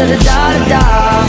da da da da. da